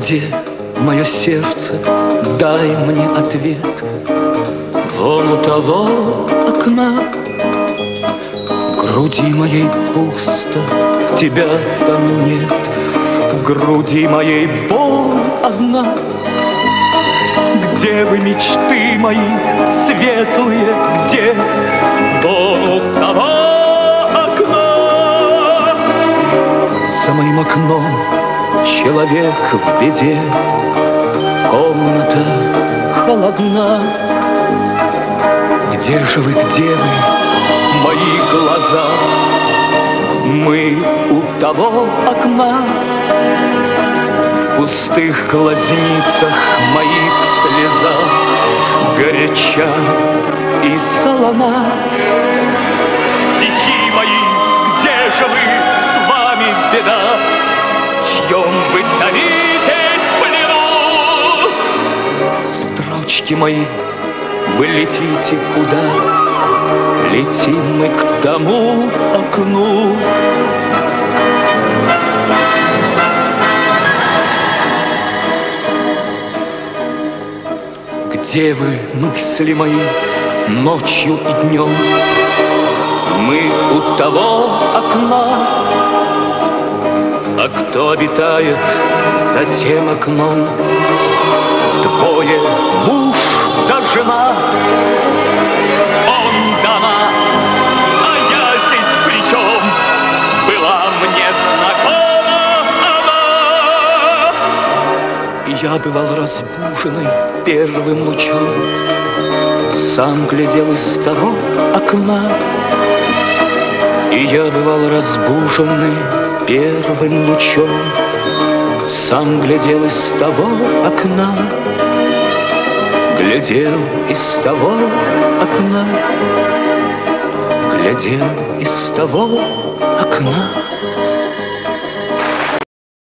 Где мое сердце? Дай мне ответ. Вон у того окна груди моей пусто, тебя там нет. В груди моей боль одна. Где вы, мечты мои светлые, где? Вон у того окна. За моим окном человек в беде, Комната холодна. Где же вы, где вы, мои глаза? Мы у того окна В пустых глазницах моих слеза Горяча и солона Чьем вы томитесь в плену? Строчки мои, вы летите куда? Летим мы к тому окну. Где вы, мысли мои, ночью и днем? Мы у того окна, а кто обитает за тем окном? Двое, муж да жена, Я бывал разбуженный первым лучом, Сам глядел из того окна. И я бывал разбуженный первым лучом, Сам глядел из того окна. Глядел из того окна, Глядел из того окна.